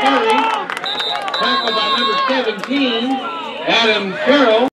Curry. Tackled by number 17, Adam Carroll.